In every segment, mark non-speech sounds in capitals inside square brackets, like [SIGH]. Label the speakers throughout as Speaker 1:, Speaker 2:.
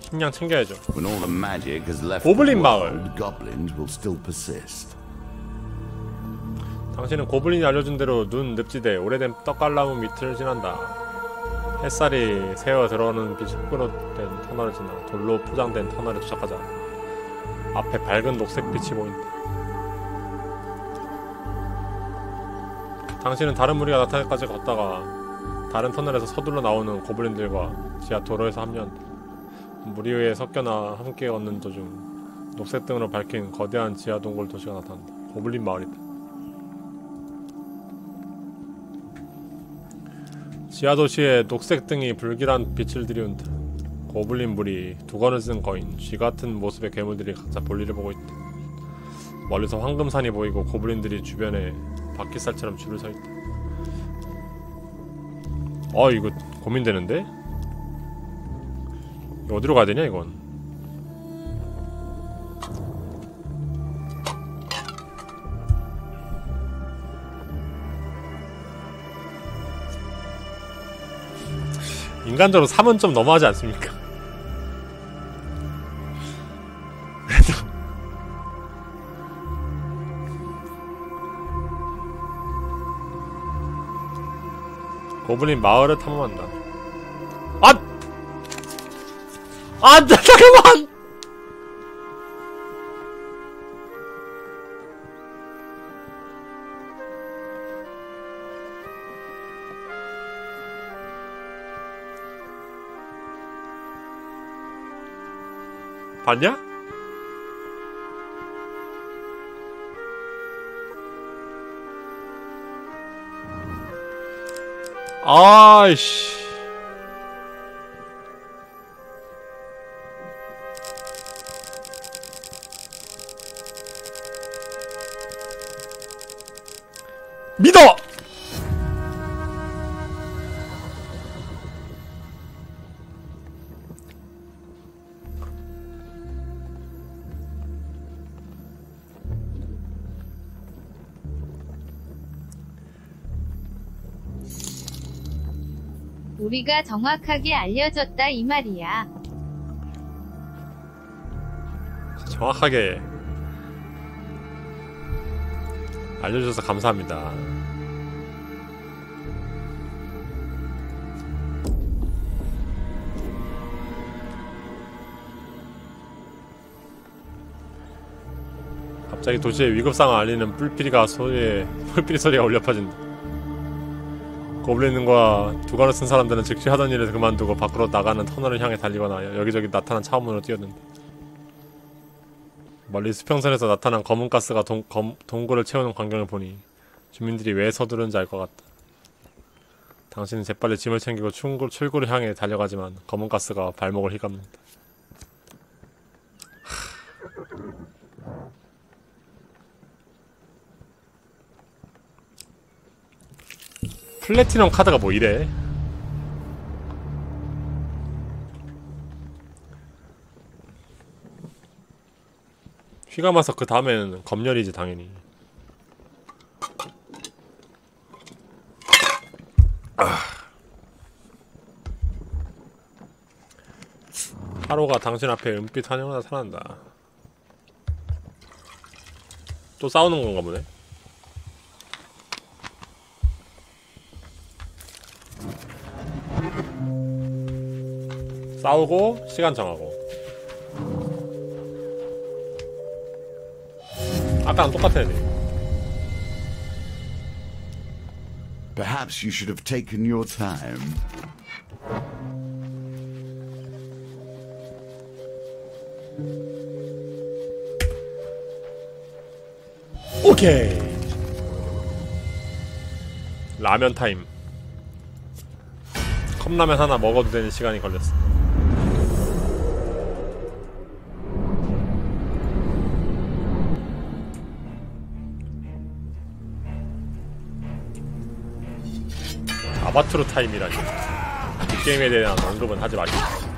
Speaker 1: 식량 챙겨야죠.
Speaker 2: When all the magic has left
Speaker 1: 고블린 마을.
Speaker 2: world, goblins will still persist.
Speaker 1: 당신은 고블린이 알려준 대로 눈 늪지대 오래된 떡갈나무 밑을 지난다. 햇살이 새어 들어오는 빛이 흙으로 된 터널을 지나 돌로 포장된 터널에 도착하자 앞에 밝은 녹색 빛이 보인다. 당신은 다른 무리가 나타날까지 걷다가 다른 터널에서 서둘러 나오는 고블린들과 지하 도로에서 합류한다. 무리에 섞여나 함께 걷는 도중 녹색 등으로 밝힌 거대한 지하 동굴 도시가 나타난다. 고블린 마을이다. 지하 도시에 녹색 등이 불길한 빛을 들이운다. 고블린 무리, 두건을 쓴 거인, 쥐 같은 모습의 괴물들이 각자 볼일을 보고 있다. 멀리서 황금산이 보이고 고블린들이 주변에 바퀴살처럼 줄을 서 있다. 어 이거 고민되는데? 어디로 가야 되냐 이건? 인간적으로 3은 좀 너무하지 않습니까? 고블린 마을을 탐험한다. 아! 아, 나- 잠깐만! 봤냐? 아이씨. 믿어!
Speaker 3: 우리가 정확하게 알려줬다 이 말이야.
Speaker 1: 정확하게 알려주셔서 감사합니다. 갑자기 도시의 위급상을 알리는 뿔피리가 소리에 [LAUGHS] 뿔피리 소리가 울려 퍼진다. 고블린과 두관을 쓴 사람들은 즉시 하던 일을 그만두고 밖으로 나가는 터널을 향해 달리거나 여기저기 나타난 차원으로 뛰어든다. 멀리 수평선에서 나타난 검은 가스가 동, 검, 동굴을 채우는 광경을 보니 주민들이 왜 서두르는지 알 것 같다. 당신은 재빨리 짐을 챙기고 출구, 출구를 향해 달려가지만 검은 가스가 발목을 휘감는다. 플래티넘 카드가 뭐 이래? 휘감아서 그 다음에는 검열이지 당연히. 하루가 당신 앞에 은빛 환영을 나타난다. 또 싸우는 건가 보네. 싸우고 시간 정하고 아까랑 똑같아야 돼
Speaker 2: Perhaps you should have taken your time.
Speaker 1: 오케이 라면 타임 컵라면 하나 먹어도 되는 시간이 걸렸어 아바트로 타임이라니. 이 게임에 대한 언급은 하지 마시고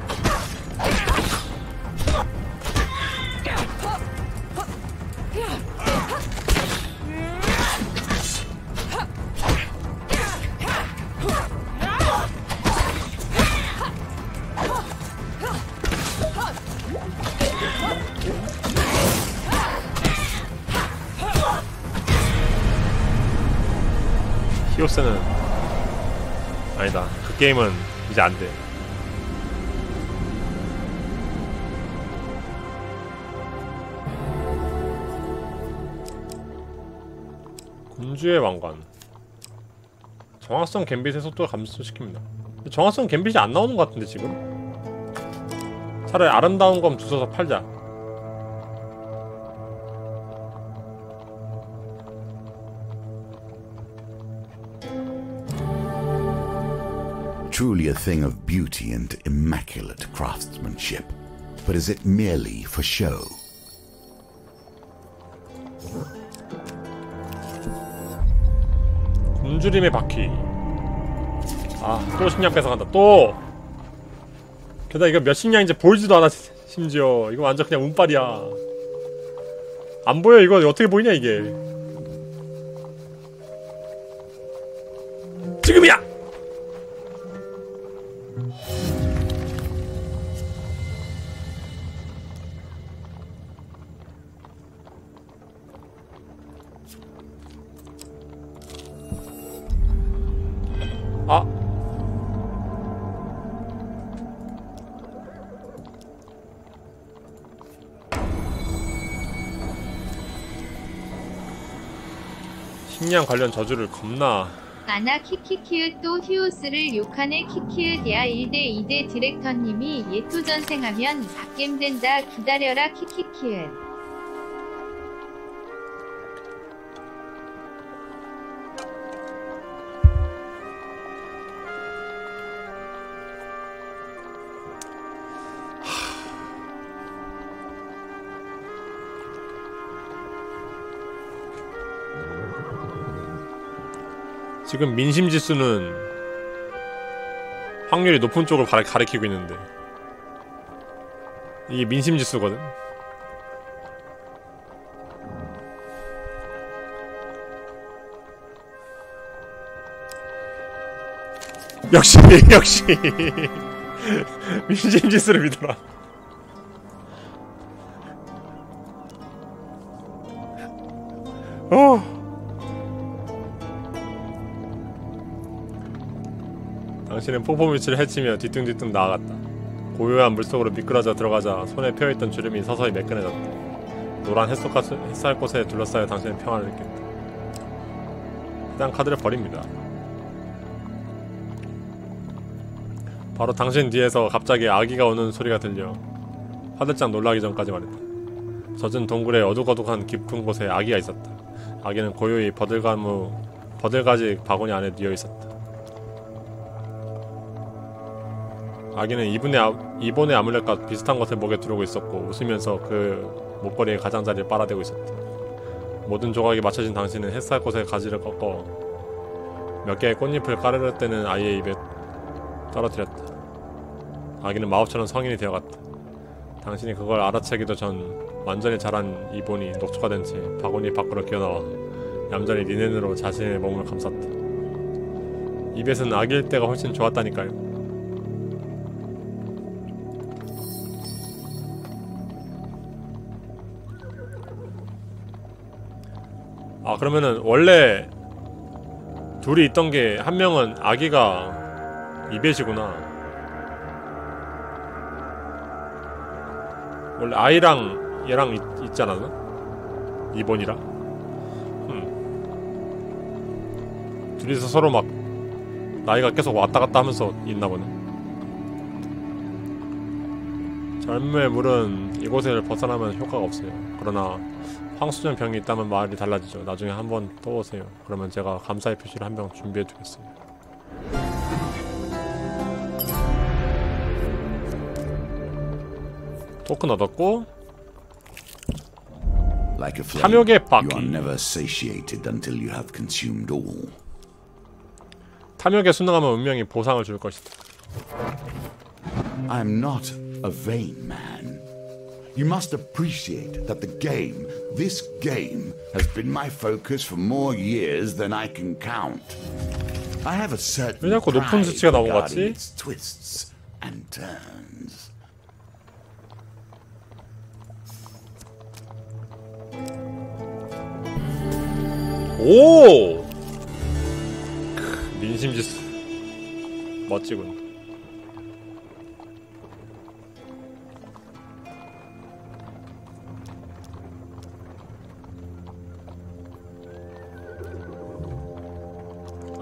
Speaker 1: 게임은 이제 안 돼. 군주의 왕관 정확성 갬빗의 속도를 감소시킵니다 정확성 갬빗이 안 나오는 것 같은데 지금? 차라리 아름다운 검 주워서 팔자
Speaker 2: Truly a thing of beauty and immaculate craftsmanship. But is it merely for show?
Speaker 1: 굶주림의 바퀴 아또 식량 뺏어간다 또 게다가 이거 몇 식량인지 보이지도 않아 심지어 이거 완전 그냥 운빨이야 안 보여 이거 어떻게 보이냐 이게 지금이야! 아. 식량 관련 저주를 겁나
Speaker 3: 아나 키키키읒 또 히오스를 욕하네 키키읒야. 1대 2대 디렉터님이 예토전생하면 갓겜 된다. 기다려라 키키키읒
Speaker 1: 지금 민심 지수는 확률이 높은 쪽을 가리, 가리키고 있는데 이게 민심 지수거든. 역시 [LAUGHS] 역시 민심 지수를 믿어라. 당신은 폭포물질을 헤치며 뒤뚱뒤뚱 나아갔다. 고요한 물속으로 미끄러져 들어가자 손에 펴있던 주름이 서서히 매끈해졌다. 노란 햇살꽃, 햇살꽃에 둘러싸여 당신은 평안을 느꼈다. 해당 카드를 버립니다. 바로 당신 뒤에서 갑자기 아기가 우는 소리가 들려 화들짝 놀라기 전까지 말했다. 젖은 동굴의 어둑어둑한 깊은 곳에 아기가 있었다. 아기는 고요히 버들가무 버들가지 바구니 안에 뉘어 있었다. 아기는 이분의 아, 이본의 아물렛과 비슷한 것을 목에 두르고 있었고 웃으면서 그 목걸이의 가장자리를 빨아대고 있었다. 모든 조각이 맞춰진 당신은 햇살꽃의 가지를 꺾어 몇 개의 꽃잎을 까르르 떼는 아이의 입에 떨어뜨렸다. 아기는 마법처럼 성인이 되어갔다. 당신이 그걸 알아채기도 전 완전히 자란 이본이 녹초가 된 채 바구니 밖으로 기어나와 얌전히 리넨으로 자신의 몸을 감쌌다. 입에서는 아기일 때가 훨씬 좋았다니까요. 그러면은 원래 둘이 있던 게 한 명은 아기가 이베시구나. 원래 아이랑 얘랑 있, 있잖아 이번이랑? 음. 둘이서 서로 막 나이가 계속 왔다 갔다 하면서 있나 보네. 젊음의 물은 이곳을 벗어나면 효과가 없어요. 그러나 황수전 병이 있다면 말이 달라지죠. 나중에 한번 떠오세요. 그러면 제가 감사의 표시를 한 병 준비해 두겠습니다. 토큰 얻었고 탐욕의 바퀴. 탐욕에 순응하면 운명이 보상을 줄 것이다.
Speaker 2: I'm not a vain man. You must appreciate that the game, this game, has been my focus for more years than I can count. I have a certain
Speaker 1: 왜 자꾸 높은
Speaker 2: pride
Speaker 1: 수치가 나온 것
Speaker 2: regarding
Speaker 1: 같지?
Speaker 2: its twists and turns.
Speaker 1: 오! 민심지수 멋지군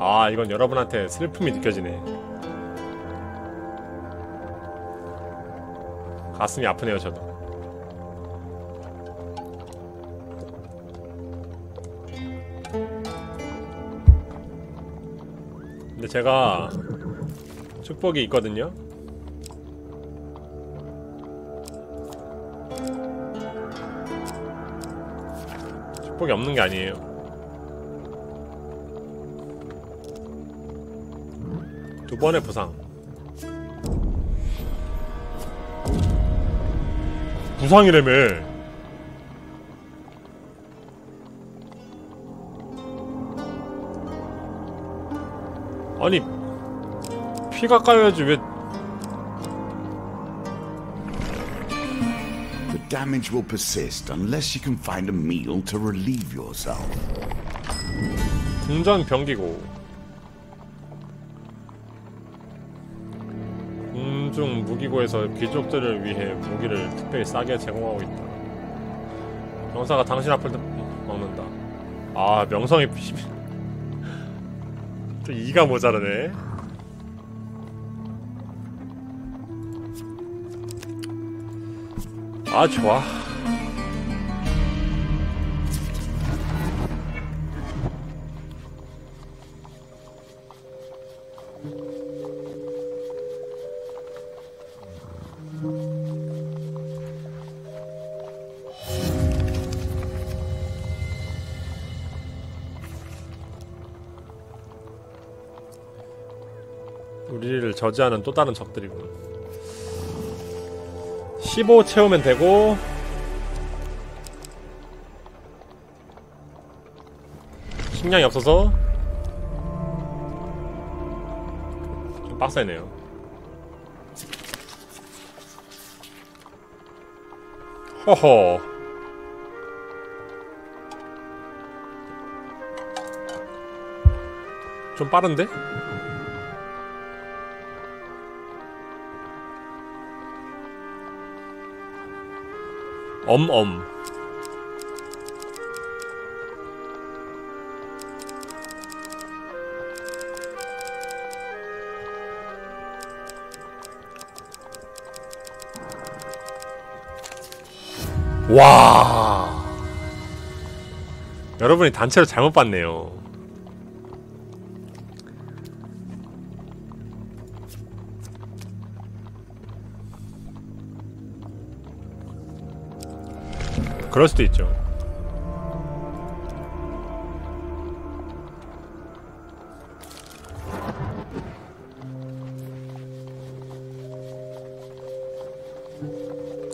Speaker 1: 아 이건 여러분한테 슬픔이 느껴지네. 가슴이 아프네요 저도. 근데 제가 축복이 있거든요. 축복이 없는 게 아니에요 두 번의 부상 부상이라며 아니 피가 까여야지 왜
Speaker 2: The damage will persist unless you can find a meal to relieve yourself.
Speaker 1: 궁전 병기고 궁중 무기고에서 귀족들을 위해 무기를 특별히 싸게 제공하고 있다. 병사가 당신 앞을 먹는다. 아 명성이 또 [LAUGHS] 이가 모자라네. 아 좋아 저지하는 또 다른 적들이군. 15 채우면 되고 식량이 없어서 좀 빡세네요. 허허. 좀 빠른데? 엄엄. 와. 여러분이 단체로 잘못 봤네요 그럴 수도 있죠.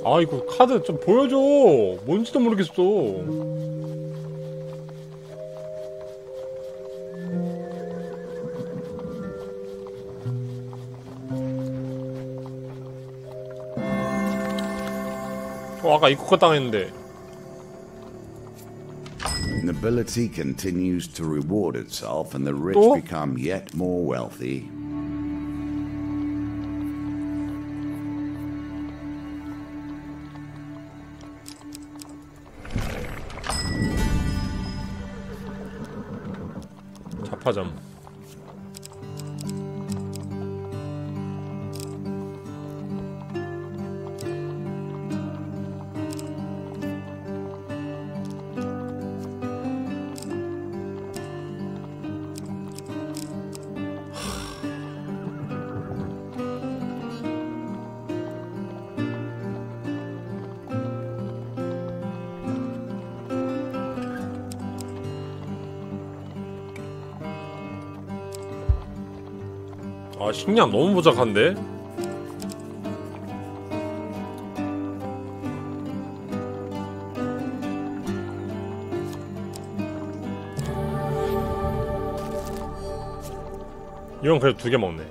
Speaker 1: 아 이거 카드 좀 보여줘. 뭔지도 모르겠어. 어 아까 입국가 당했는데
Speaker 2: Nobility continues to reward itself, and the rich
Speaker 1: 또?
Speaker 2: become yet more wealthy.
Speaker 1: 자파점 식량 너무 부족한데? 이건 그래도 두 개 먹네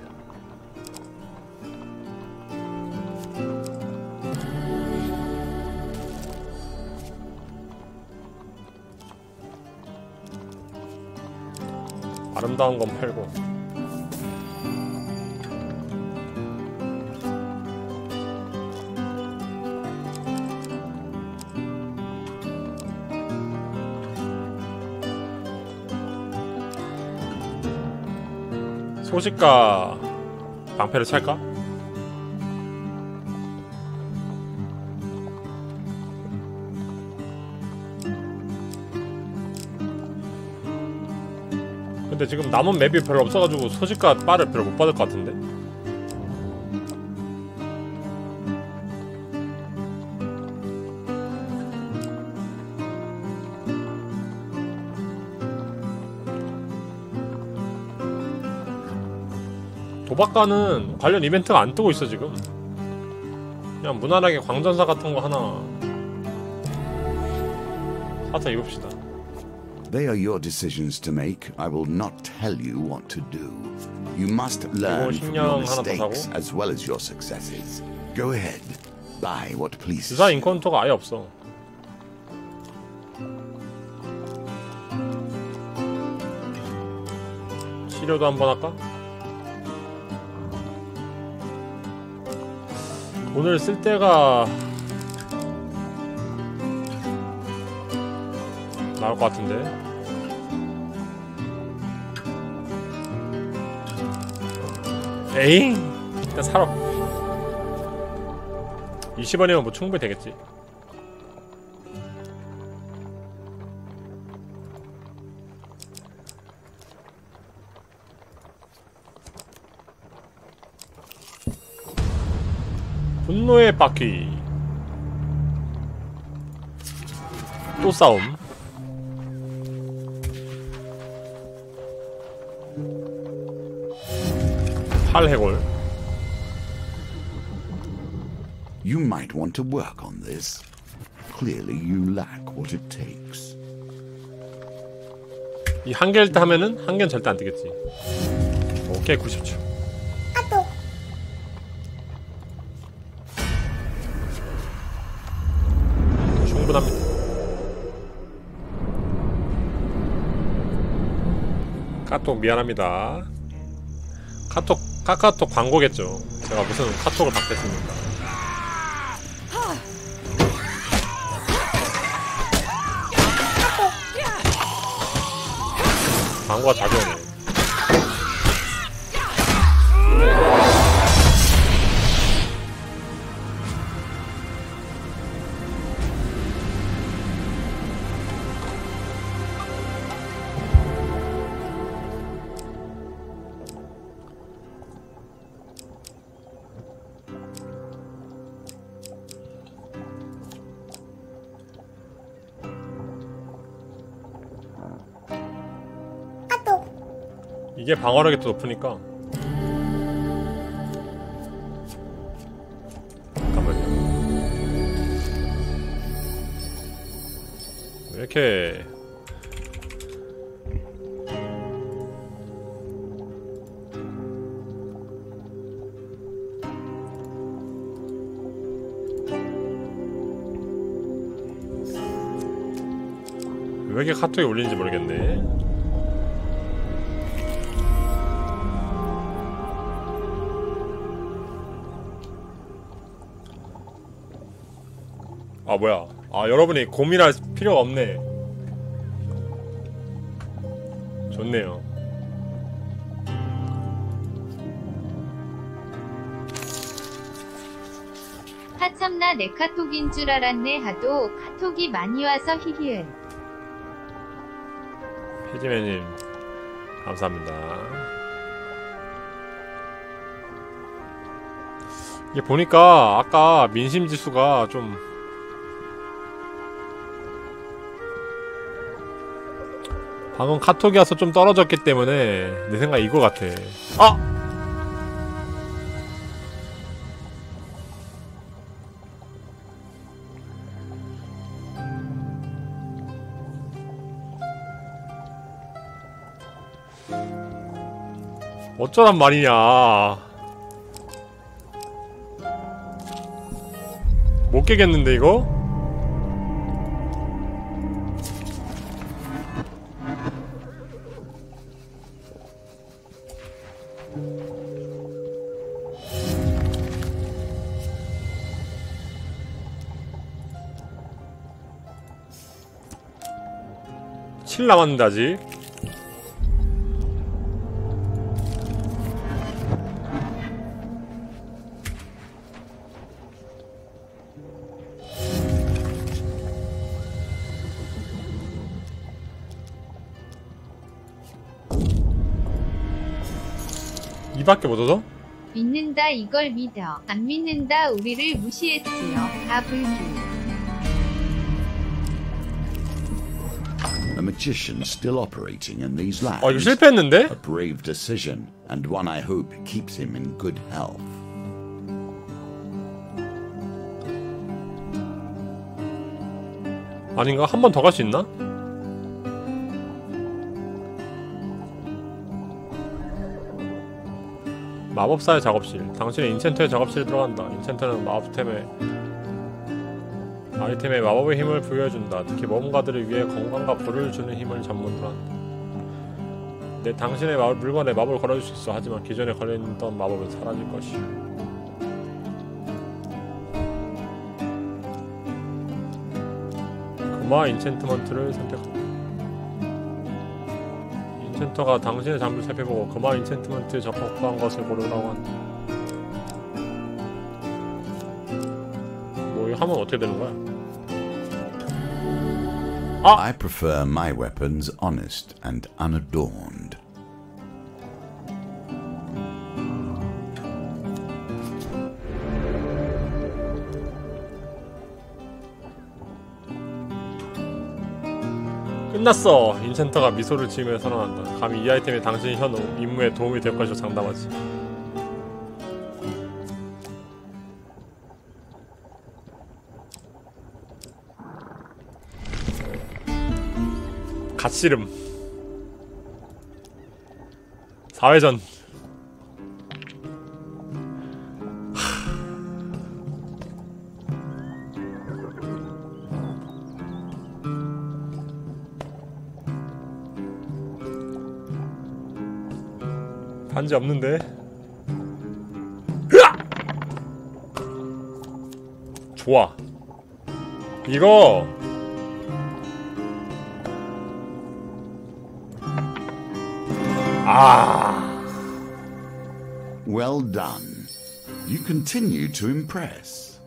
Speaker 1: 아름다운 건 팔고 소식과 방패를 찰까? 근데 지금 남은 맵이 별로 없어가지고 소식과 빠를 별로 못 받을 것 같은데? 도박가는 관련 이벤트가 안 뜨고 있어 지금 그냥 무난하게 광전사 같은 거 하나 사서 입읍시다
Speaker 2: They are your decisions to make. I will not tell you what to do. You must learn from your mistakes as well as your successes. Go ahead. Buy what pleases
Speaker 1: 주사. 인카운터가 아예 없어 치료도 한번 할까? 돈을 쓸 때가 나올 것 같은데. 에잉? 일단 사러. 20원이면 뭐 충분히 되겠지 분노의 바퀴 또 싸움 팔해골
Speaker 2: You might want to work on this. Clearly, you lack what it takes.
Speaker 1: 이 한 개일 때 하면은 한 개는 절대 안 되겠지. 오케이 90초. 카톡 미안합니다. 카톡 카카오톡 광고겠죠. 제가 무슨 카톡을 받겠습니까? 광고가 자주 오네. 방어력이 더 높으니까. 잠깐만요. 왜 이렇게 왜 이렇게 카톡에 올리는지 모르겠네. 아 뭐야? 아 여러분이 고민할 필요가 없네. 좋네요.
Speaker 3: 하참나 내 카톡인 줄 알았네 하도 카톡이 많이 와서 히히을.
Speaker 1: 피지맨님 감사합니다. 이게 보니까 아까 민심지수가 좀 방금 카톡이 와서 좀 떨어졌기 때문에 내 생각 이거 같아 아! 어쩌란 말이냐 못 깨겠는데 이거? 7일 남았는데 아직. 밖에 못 얻어?
Speaker 3: 믿는다 이걸 믿어. 안 믿는다 우리를 무시했지요. 다
Speaker 2: 불교 magician still operating in these
Speaker 1: 아 이거
Speaker 2: lands.
Speaker 1: 실패했는데?
Speaker 2: A brave decision, and one I hope keeps him in good health.
Speaker 1: 아닌가? 한 번 더 갈 수 있나? 마법사의 작업실 당신의 인챈터의 작업실에 들어간다 인챈터는 마법템에 아이템에 마법의 힘을 부여해준다 특히 모험가들을 위해 건강과 불을 주는 힘을 전문으로 한다 내 당신의 마, 물건에 마법을 걸어줄 수 있어 하지만 기존에 걸려있던 마법은 사라질 것이오 금화 인챈트먼트를 선택한다. 인챈터가 당신의 잠을 살펴보고 금화 인챈트먼트에 적합한 것을 고르라고 한다. 뭐 이거 하면 어떻게 되는 거야?
Speaker 2: I prefer my weapons honest and unadorned.
Speaker 1: 끝났어. 인챈터가 미소를 지으며 선언한다. 감히 이 아이템이 당신 현 임무에 도움이 될 것이라 장담하지. 갓씨름. 4회전. 반지 없는데! 좋아. 이거 아
Speaker 2: Well done. You continue to impress.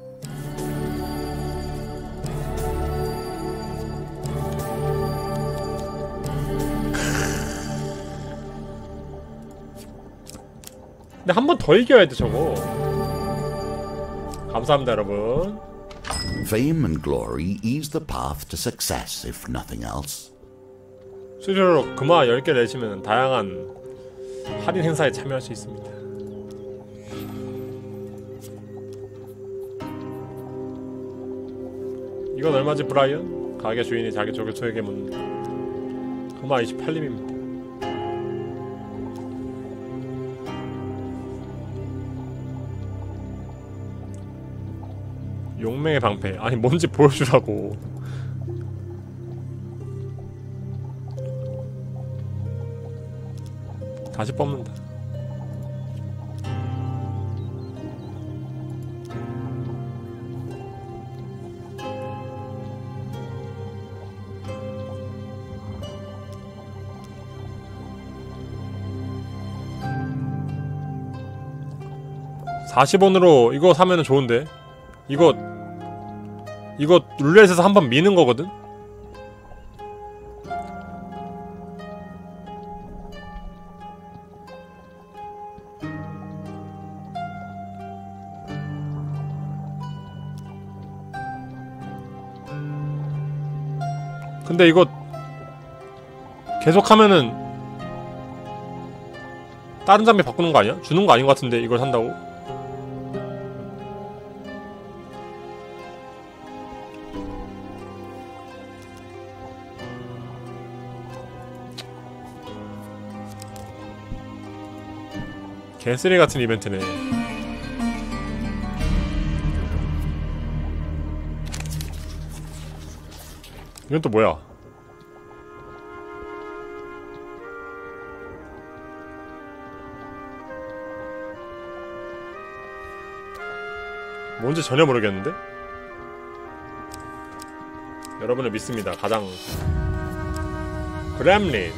Speaker 1: 근데 한 번 더 이겨야 돼 저거 감사합니다 여러분
Speaker 2: Fame and glory ease the path to success, if nothing else.
Speaker 1: 수수료로 금화 10개 내시면 다양한 할인 행사에 참여할 수 있습니다. 이건 얼마지 브라이언? 가게 주인이 자기 조교토에게 묻는다 금화 28림입니다. 용맹의 방패. 아니 뭔지 보여주라고 다시 뽑는다 (40원으로) 이거 사면은 좋은데 이거 이거 룰렛에서 한 번 미는 거거든? 근데 이거 계속 하면은 다른 장비 바꾸는 거 아니야? 주는 거 아닌 것 같은데 이걸 산다고? 개쓰레 같은 이벤트네. 이건 또 뭐야? 뭔지 전혀 모르겠는데? 여러분을 믿습니다. 가장 그램린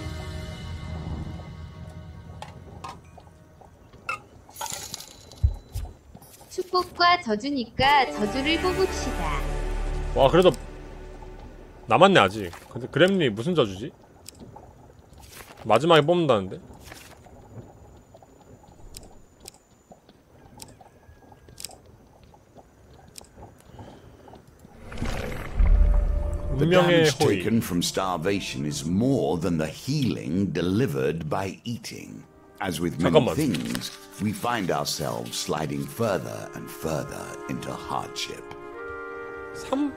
Speaker 3: 축복과 저주니까 저주를 뽑읍시다.
Speaker 1: 와 그래도 남았네 아직 근데 그램리 무슨 저주지? 마지막에 뽑는다는데? 운명의
Speaker 2: damage
Speaker 1: 호의.
Speaker 2: taken from starvation is more than the healing delivered by eating. As with many
Speaker 1: 잠깐만.
Speaker 2: things, we find ourselves sliding further and further into hardship.
Speaker 1: 3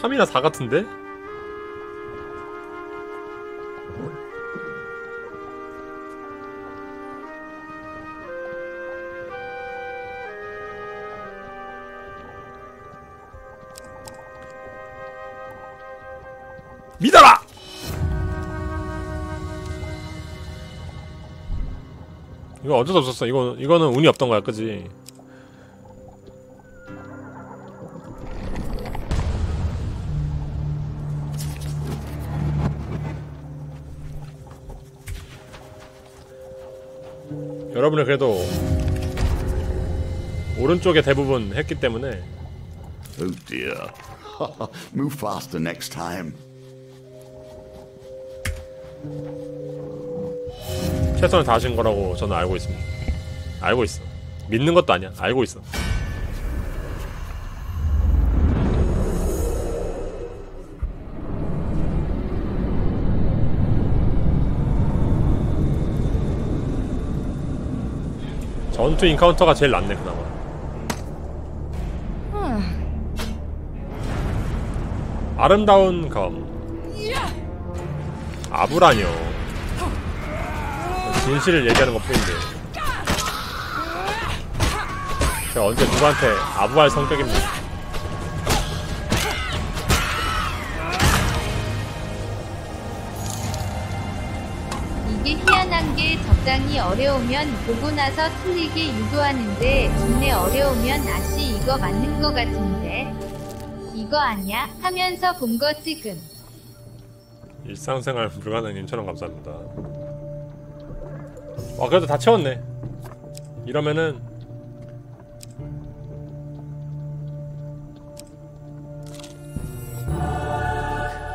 Speaker 1: 3이나 4 같은데? 이거 어쩔 수 없었어. 이거 이거는 운이 없던 거야, 그지? 여러분은 그래도 오른쪽에 대부분 했기 때문에
Speaker 2: Oh dear. [LAUGHS] Move faster next time.
Speaker 1: 최선을 다하신 거라고 저는 알고 있습니다. 알고 있어. 믿는 것도 아니야. 알고 있어. 전투 인카운터가 제일 낫네 그나마. 아름다운 검. 아부라뇨. 진실을 얘기하는 것 뿐인데. 제가 언제 누구한테 아부할 성격입니다.
Speaker 3: 이게 희한한 게 적당히 어려우면 보고 나서 틀리게 유도하는데 존내 어려우면 아씨 이거 맞는 거 같은데 이거 아냐 하면서 본거 찍음
Speaker 1: 일상생활 불가능님 천원 감사합니다. 와 그래도 다 채웠네. 이러면은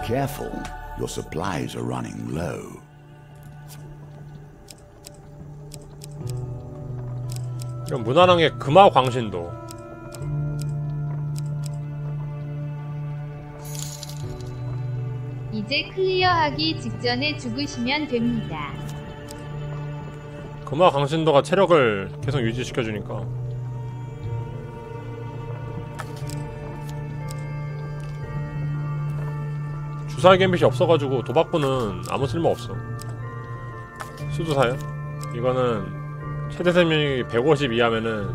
Speaker 2: Careful, your supplies are running low.
Speaker 1: 이런 무난하게 금화 광신도
Speaker 3: 이제 클리어하기 직전에 죽으시면 됩니다
Speaker 1: 금화 광신도가 체력을 계속 유지시켜 주니까 주사위 갬빗이 없어가지고 도박꾼은 아무 쓸모 없어. 수두사요? 이거는 최대 생명이 150 이하면은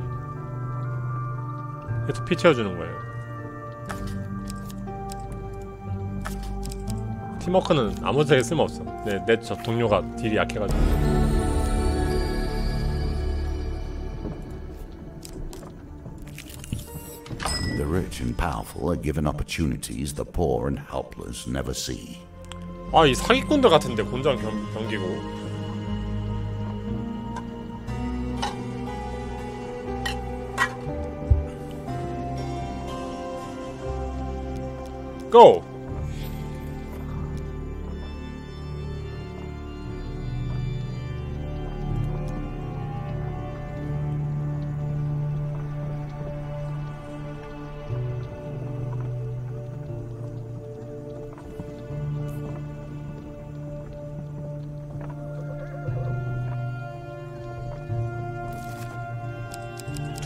Speaker 1: 계속 피 채워주는 거예요. 팀워크는 아무 데에 쓸모 없어. 내 내 저 동료가 딜이 약해가지고.
Speaker 2: rich and powerful are given opportunities the poor and helpless never see.
Speaker 1: 아 이 사기꾼들 같은데 곤장 겸, 경기고 고!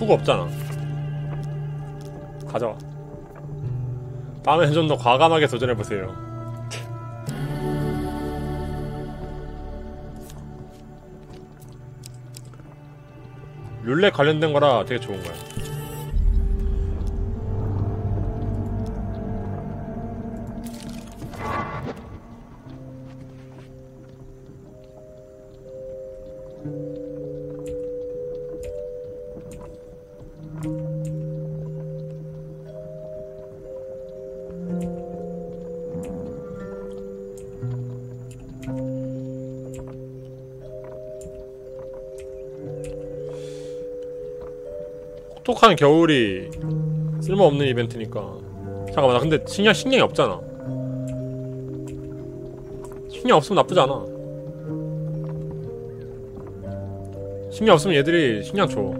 Speaker 1: 투구 없잖아. 가져와. 다음엔 좀 더 과감하게 도전해보세요. 룰렛 관련된 거라 되게 좋은 거야 혹독한 겨울이 쓸모없는 이벤트니까. 잠깐만 나 근데 식량 식량이 없잖아. 식량 없으면 나쁘지 않아. 식량 없으면 얘들이 식량 줘.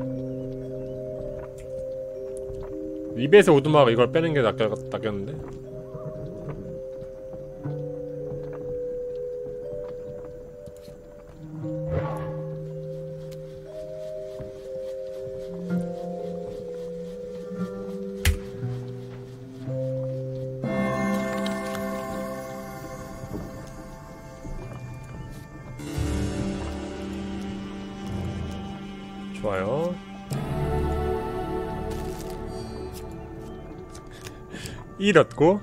Speaker 1: 리베이스 오두마가 이걸 빼는 게 낫겠, 낫겠는데? 잃었고.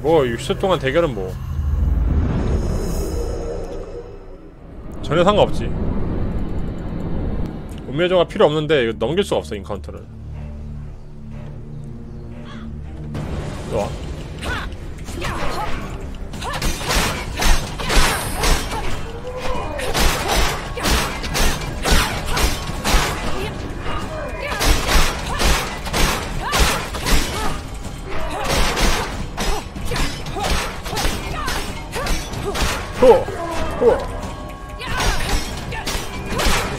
Speaker 1: 뭐 60초 동안 대결은 뭐. 전혀 상관없지. 운명조가 필요 없는데 이거 넘길 수가 없어 인카운터를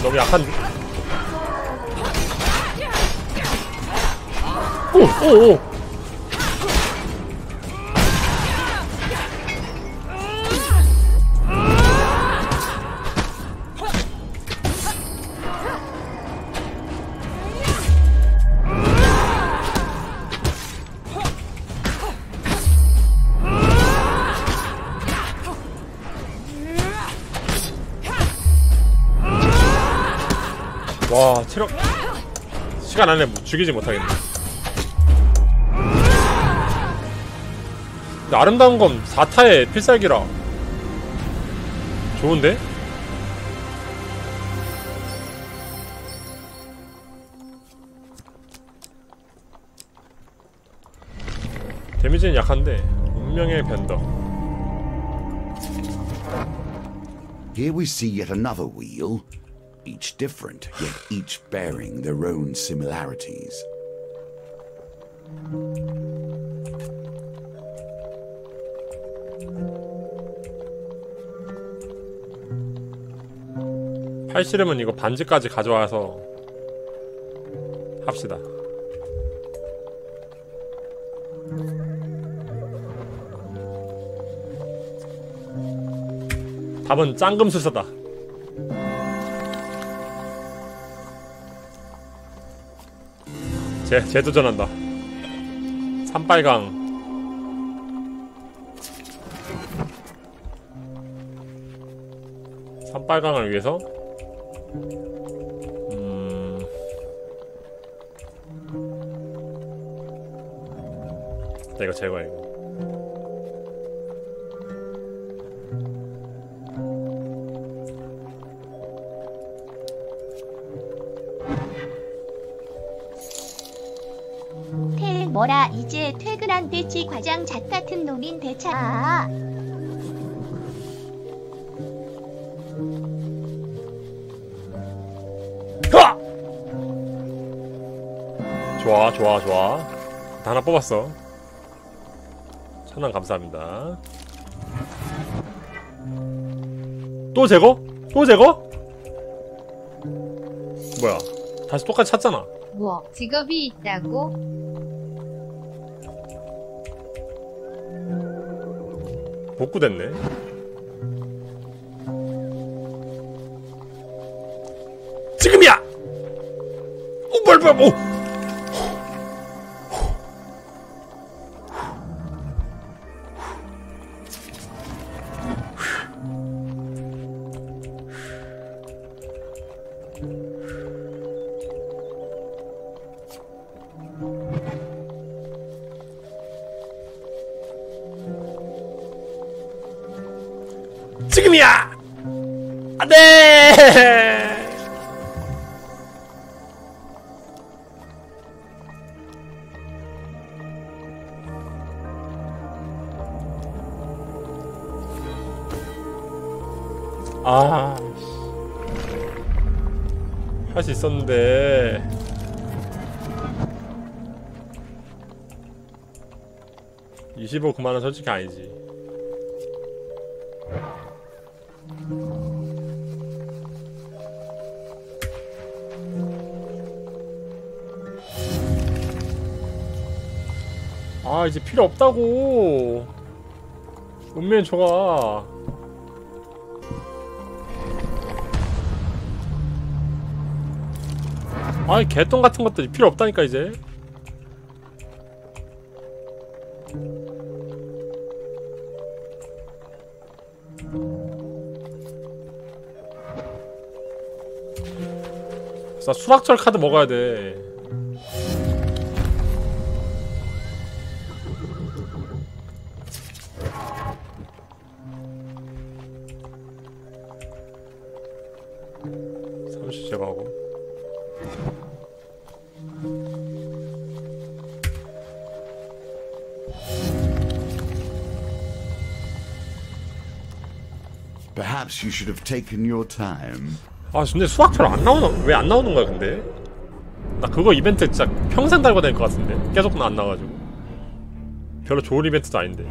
Speaker 1: 너무 약한 오! 오! 오! 시간 안에 죽이지 못하겠네. 근데 아름다운 건 4타의 필살기라. 좋은데? 데미지는 약한데 운명의 변덕.
Speaker 2: Here we see yet another wheel, each different, yet each bearing their own similarities.
Speaker 1: 팔 씨름은 이거 반지까지 가져와서 합시다 답은 짱금술사다 재, 재도전한다. 삼빨강. 삼빨강을 위해서 음... 나 이거 제거해. 이거
Speaker 4: 지 과장 잣 같은 놈인 대차
Speaker 1: 으아! 좋아 좋아 좋아 다 하나 뽑았어 천원 감사합니다 또 제거? 또 제거? 뭐야 다시 똑같이 찾잖아
Speaker 3: 뭐 직업이 있다고?
Speaker 1: 복구됐네 지금이야! 오, 뭘, 뭘, 오! 지금이야! 안 돼! 아. 씨. 할수 있었는데 (25) 그만은 솔직히 아니지 아 이제 필요 없다고. 운명 줘가 아이 개똥 같은 것들이 필요 없다니까 이제. 나 수박철 카드 먹어야 돼
Speaker 2: Perhaps you should have taken your time.
Speaker 1: 아 근데 수학철 안 나오는 왜 안 나오는 거야 근데? 나 그거 이벤트 진짜 평생 달고 다닐 것 같은데 계속 안 나와가지고 별로 좋은 이벤트도 아닌데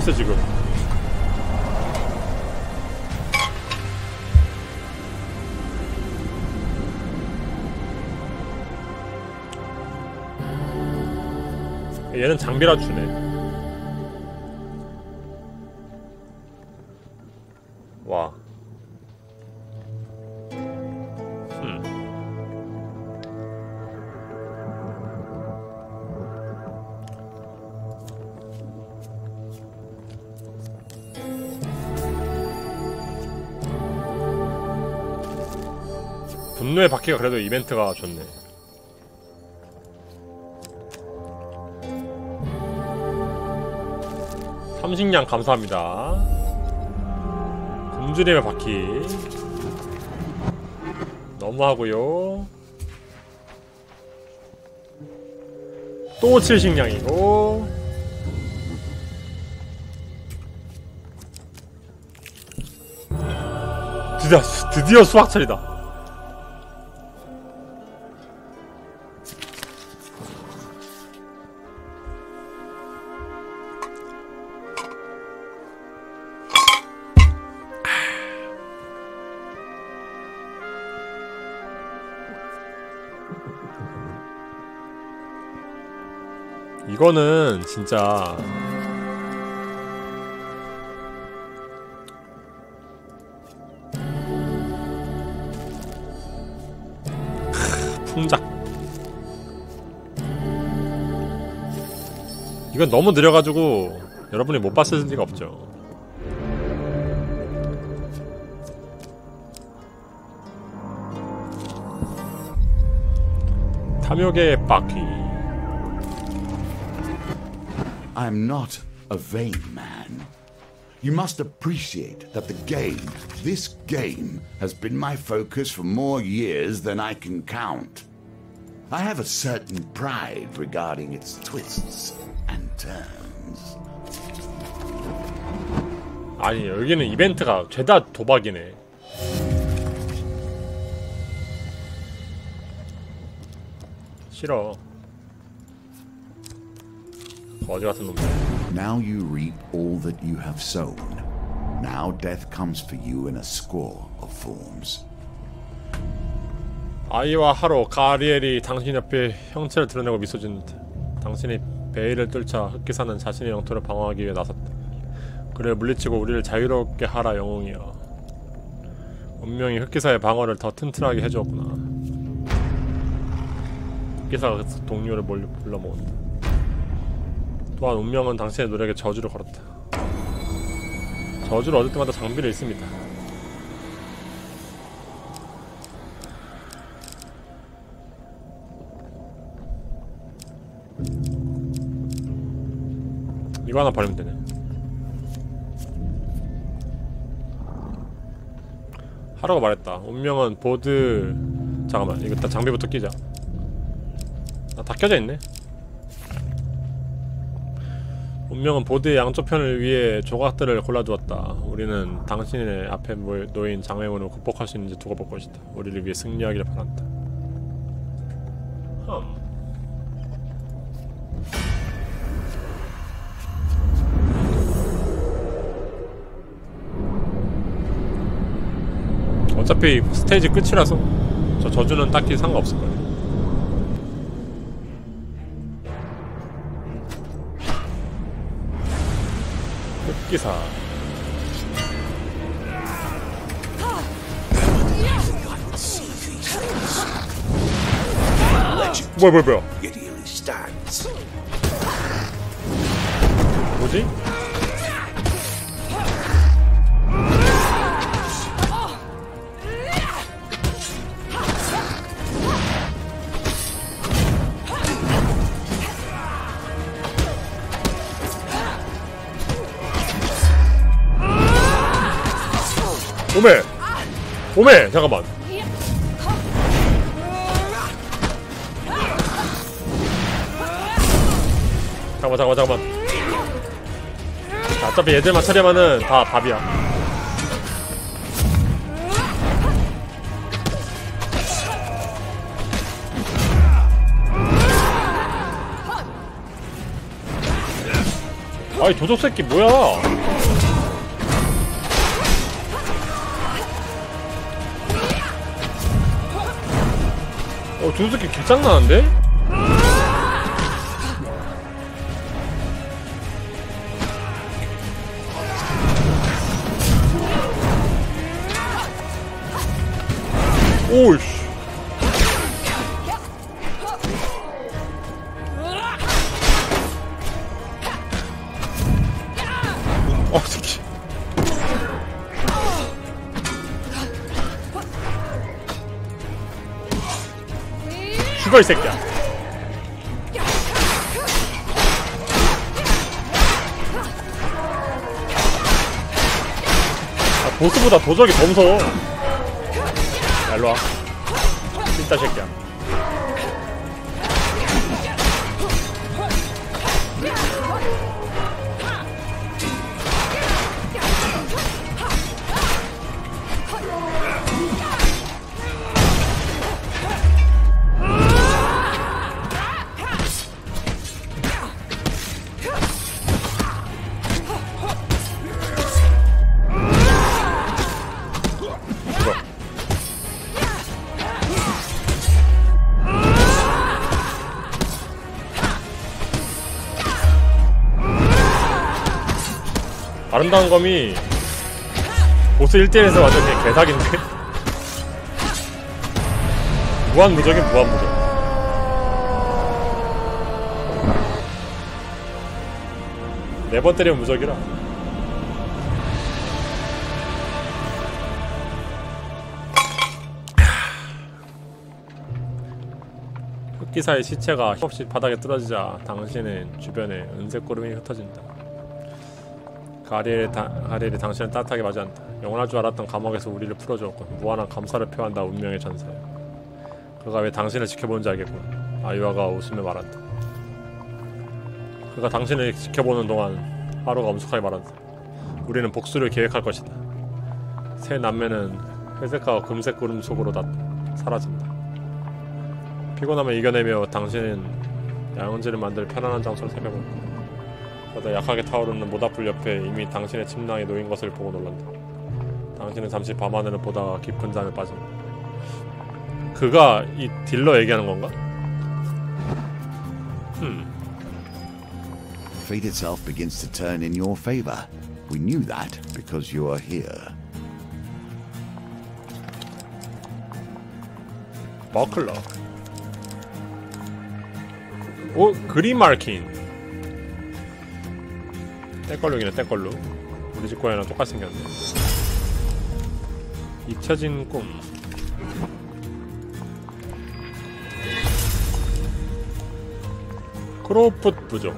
Speaker 1: 어딨어 지금. 얘는 장비라 주네 바퀴가 그래도 이벤트가 좋네. 삼식량 감사합니다. 굶주림의 바퀴. 너무하고요. 또 칠식량이고. 드디어, 드디어 수학철이다 이거는 진짜. 크, 풍작. 이건 너무 느려가지고 여러분이 못 봤을 리가 없죠. 탐욕의 바퀴
Speaker 2: I'm not a vain man. You must appreciate that the game, this game, has been my focus for more years than I can count. I have a certain pride regarding its twists and turns.
Speaker 1: 아니 여기는 이벤트가 죄다 도박이네 싫어 거지 같은 놈들.
Speaker 2: Now you reap all that you have sown. Now death comes for you in a score of forms.
Speaker 1: 아이와 하로 가리엘이 당신 옆에 형체를 드러내고 미소 짓는다 당신이 베일을 뚫자 흑기사는 자신의 영토를 방어하기 위해 나섰다. 그를 물리치고 우리를 자유롭게 하라 영웅이여. 운명이 흑기사의 방어를 더 튼튼하게 해주었구나. 흑기사가 그 동료를 몰- 불러 모은다 또한 운명은 당신의 노력에 저주를 걸었다. 저주를 얻을 때마다 장비를 잃습니다. 이거 하나 바르면 되네. 하루가 말했다. 운명은 보드... 잠깐만, 이거 다 장비부터 끼자. 아, 다 켜져 있네. 운명은 보드의 양쪽 편을 위해 조각들을 골라주었다 우리는 당신의 앞에 놓인 장애물을 극복할 수 있는지 두고 볼 것이다 우리를 위해 승리하기를 바란다 흠. 어차피 스테이지 끝이라서 저 저주는 딱히 상관없을 거예요. 흑기사 뭐야 뭐야 뭐야. 뭐지? 오메! 오메! 잠깐만 잠깐만 잠깐만 잠깐만 자, 어차피 얘들만 처리하면은 다 밥이야 아이 도적 새끼 뭐야 새끼 개짱나는데? 오이씨 어 새끼 죽어 이 새끼야 아, 보스보다 도적이 더 무서워 야, 일로와. 진짜 새끼야. 아름다운 검이 보스 1대1에서 완전 그냥 개사기인데? [LAUGHS] 무한 무적인 무한 무적. 네번 때리면 무적이라. 흑기사의 시체가 힘없이 바닥에 떨어지자 당신은 주변에 은색 구름이 흩어진다. 가리엘의, 다, 가리엘이 당신을 따뜻하게 맞이한다. 영원할 줄 알았던 감옥에서 우리를 풀어주었군. 무한한 감사를 표한다. 운명의 전사여. 그가 왜 당신을 지켜보는지 알겠군. 아유아가 웃으며 말한다. 그가 당신을 지켜보는 동안 하루가 엄숙하게 말한다. 우리는 복수를 계획할 것이다. 새 남매는 회색과 금색 구름 속으로 다 사라진다. 피곤함을 이겨내며 당신은 야영지를 만들 편안한 장소를 새겨볼 거야. 그러다 약하게 타오르는 모닥불 옆에 이미 당신의 침낭에 놓인 것을 보고 놀란다. 당신은 잠시 밤하늘을 보다가 깊은 잠에 빠진다. 그가 이 딜러 얘기하는 건가? 음,
Speaker 2: Fate itself begins to turn in your favor. We knew that because you are here.
Speaker 1: 버클러. 오, 그리마르킨. 때걸룩이네 때걸룩. 우리 집 고양이랑 똑같이 생겼네. 잊혀진 꿈. 크로풋 부족.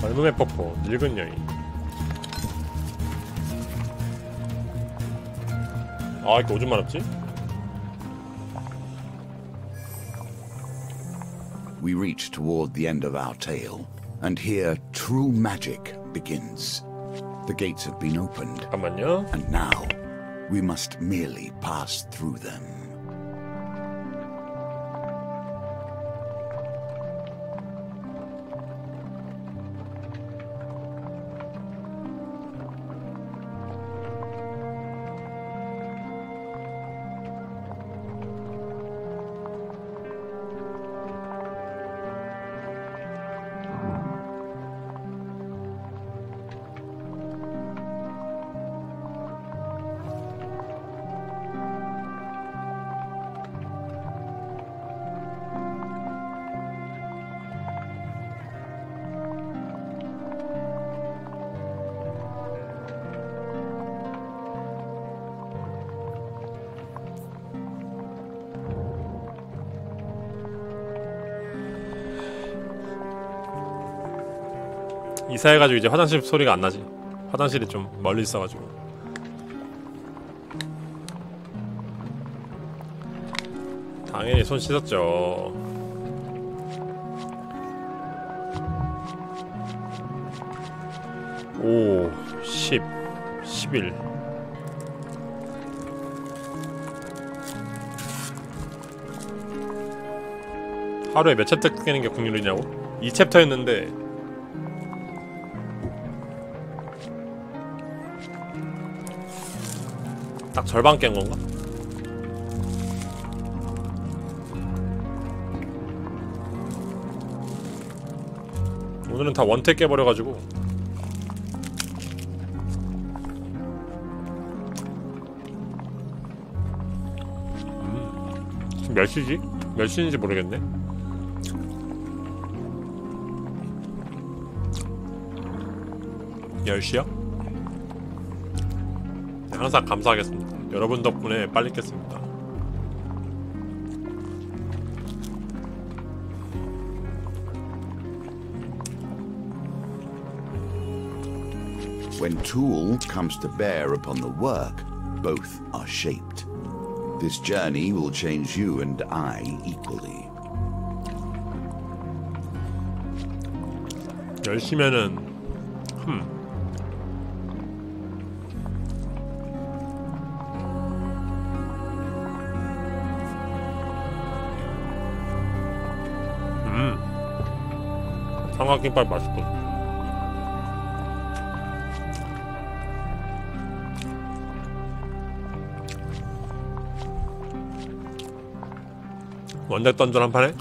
Speaker 1: 젊음의 폭포 늙은 여인. 아 이렇게 오줌 많았지?
Speaker 2: we reach toward the end of our tale, and here true magic begins. The gates have been opened, and now we must merely pass through them.
Speaker 1: 이사해가지고 이제 화장실 소리가 안 나지. 화장실이 좀 멀리 있어가지고. 당연히 손 씻었죠. 오, 10, 11 하루에 몇 챕터 깨는 게 국룰이냐고? 2챕터였는데 딱 절반 깬 건가? 오늘은 다 원태 깨버려가지고 음, 지금 몇 시지? 몇 시인지 모르겠네 열 시야? 네, 항상 감사하겠습니다. 여러분 덕분에 빨리 깼습니다.
Speaker 2: When tool comes to bear upon the work, both are shaped. This journey will change you and I equally.
Speaker 1: 열시면은 흠 음. 삼각김밥 맛있군. 원대 던전 한 판에